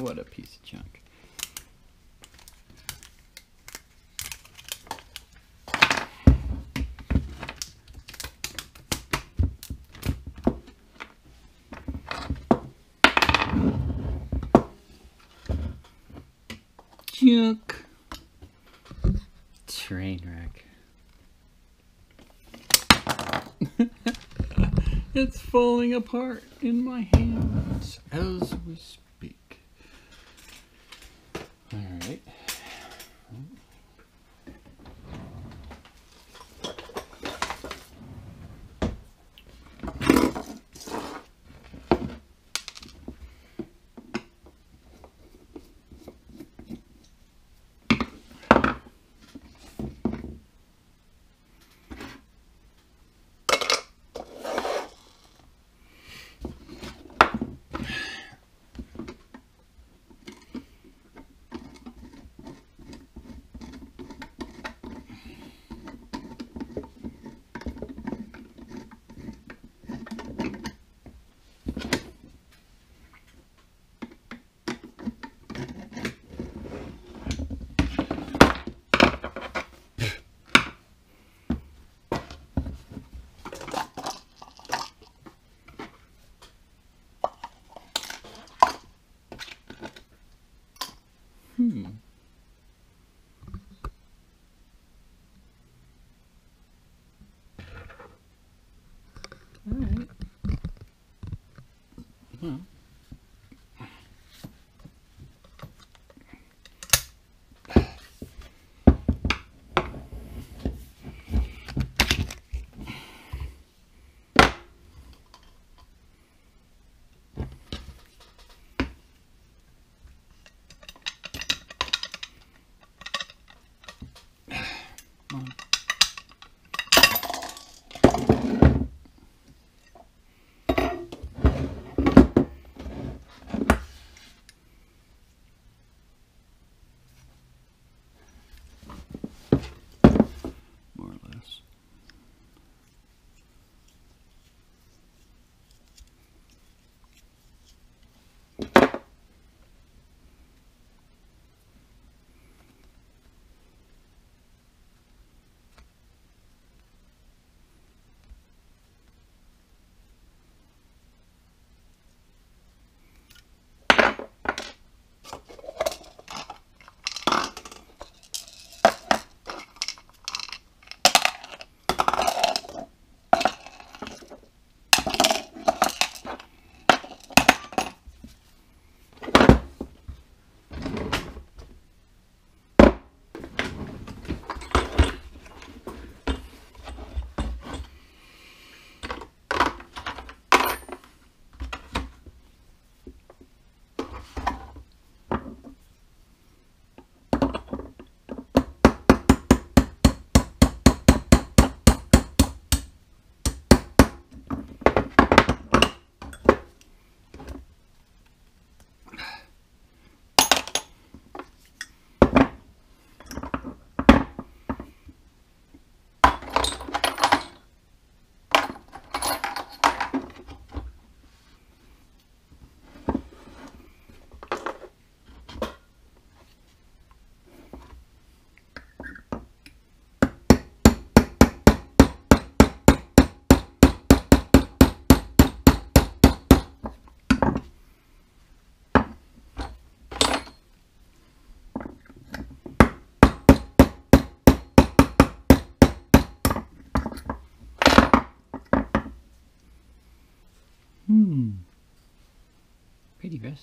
What a piece of junk. Junk. Train wreck. it's falling apart in my hands as we speak.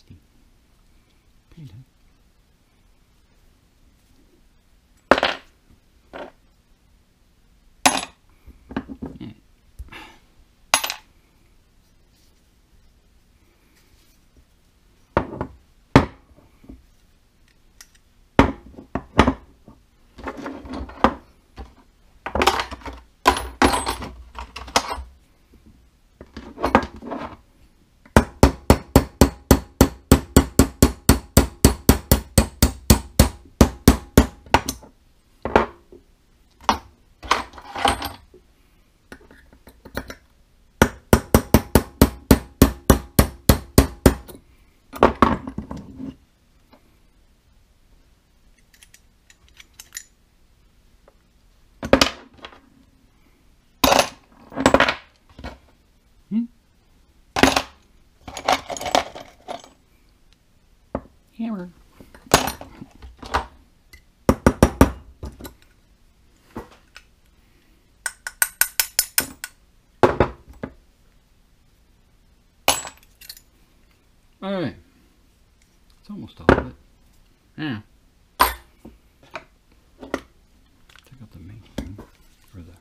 Pretty All right. It's almost all of it. Yeah. Check out the main thing for the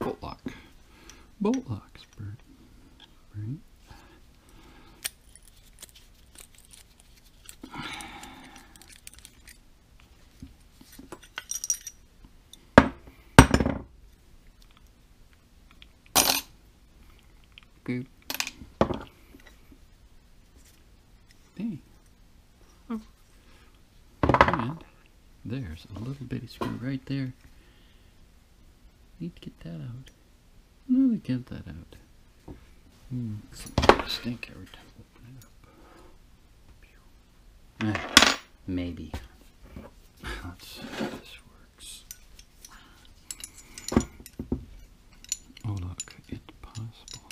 bolt lock. Bolt locks, Hey. Oh. And there's a little bitty screw right there. Need to get that out. No, to get that out. Hmm. Stink every time I open it up. Eh, maybe see if this works. Oh look, it's possible.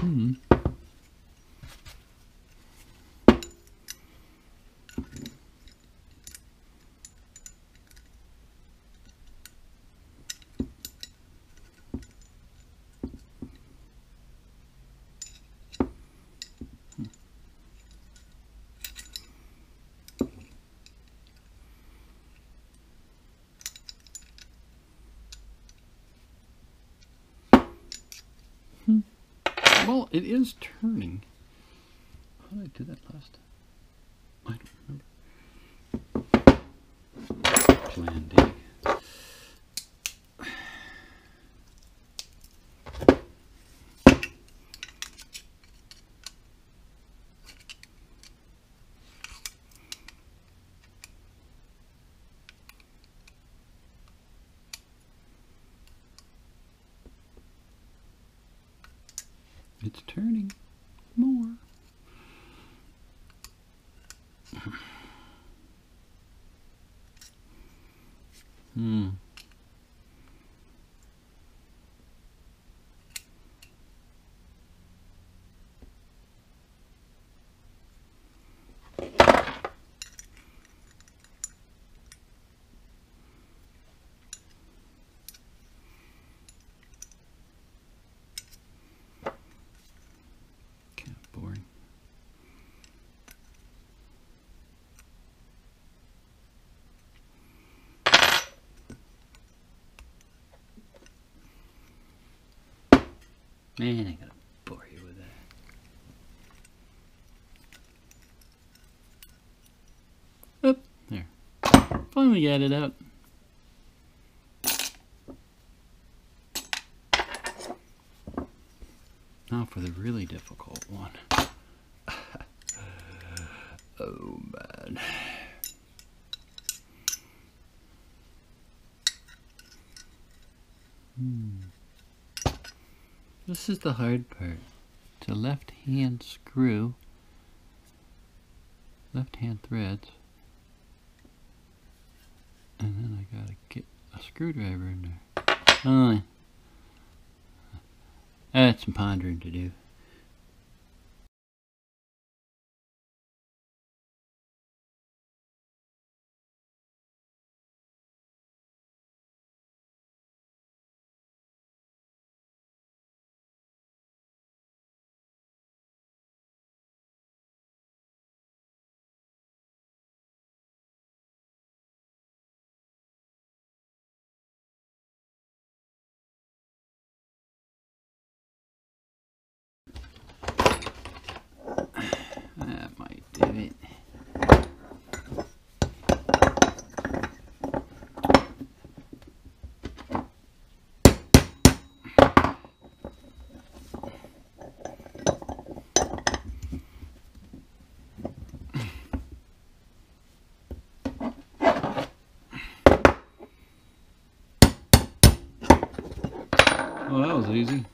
Hmm. Well, it is turning. How did I do that last time? I don't remember. Plan D. It's turning more. Hmm. Kind of boring. Man, I gotta bore you with that. Oop, there. Finally got it out. Now for the really difficult one. oh man. Hmm. This is the hard part. It's a left hand screw, left hand threads, and then I gotta get a screwdriver in there. Oh, that's some pondering to do. easy.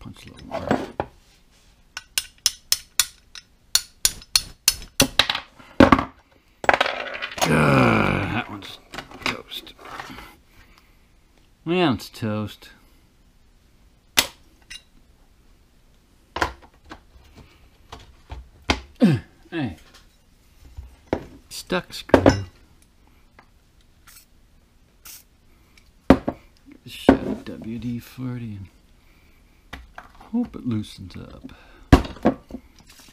Punch a little more. Uh, that one's toast. Yeah, it's toast. hey. Stuck screw. Shut WD-40 and hope it loosens up.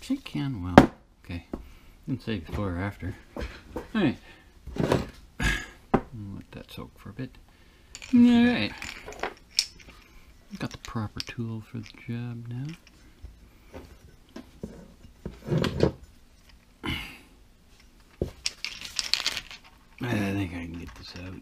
She can well. Okay. Didn't say before or after. Alright. Let that soak for a bit. Alright. Got the proper tool for the job now. I think I can get this out.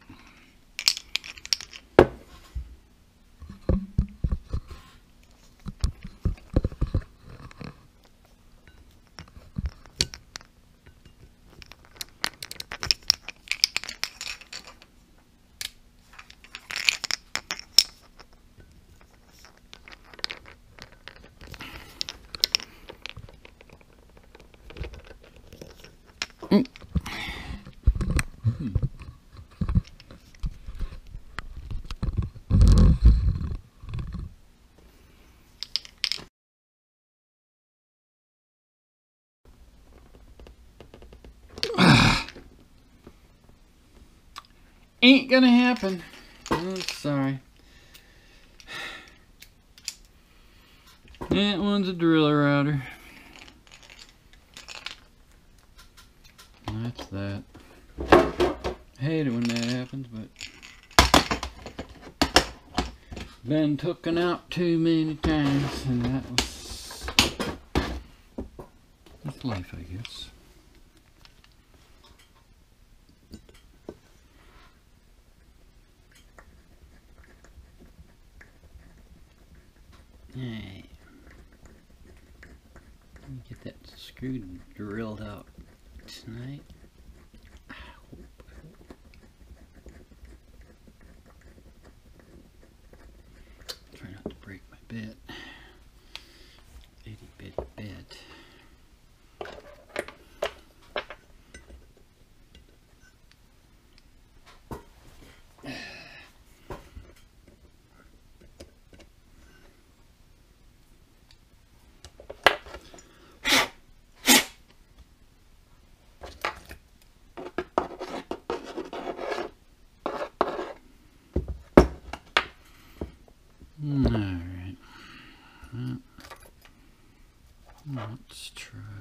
Ain't gonna happen. Oh, sorry. That one's a driller router. That's that. Hate it when that happens, but been taken out too many times, and that was that's life, I guess. Alright. Let me get that screw drilled out tonight. I hope, I hope. Try not to break my bit. Itty bitty bit. Alright. Well, let's try.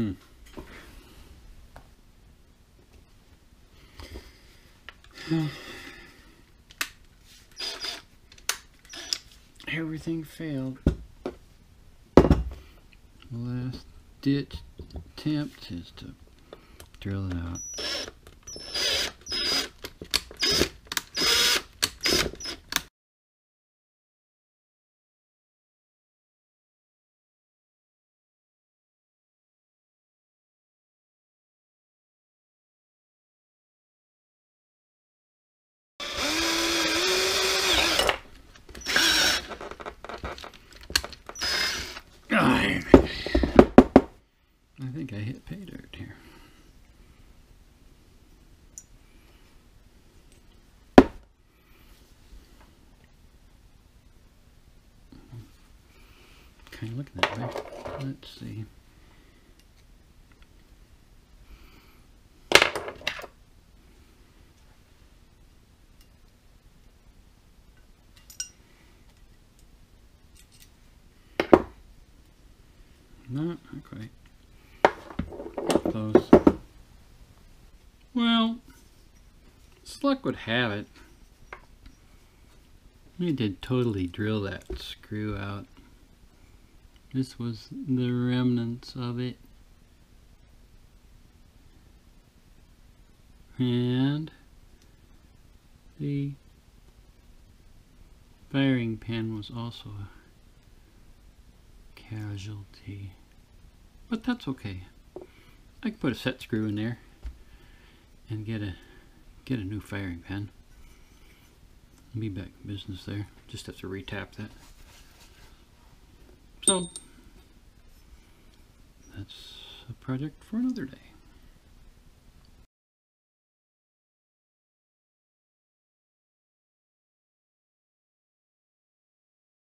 Hmm. Everything failed. Last ditch attempt is to drill it out. think I hit pay dirt here. Kind of look that way. Let's see. Not quite. Close. Well, as luck would have it, I did totally drill that screw out. This was the remnants of it. And the firing pin was also a casualty. But that's okay. I can put a set screw in there and get a get a new firing pin. Be back in business there. Just have to retap that. So that's a project for another day.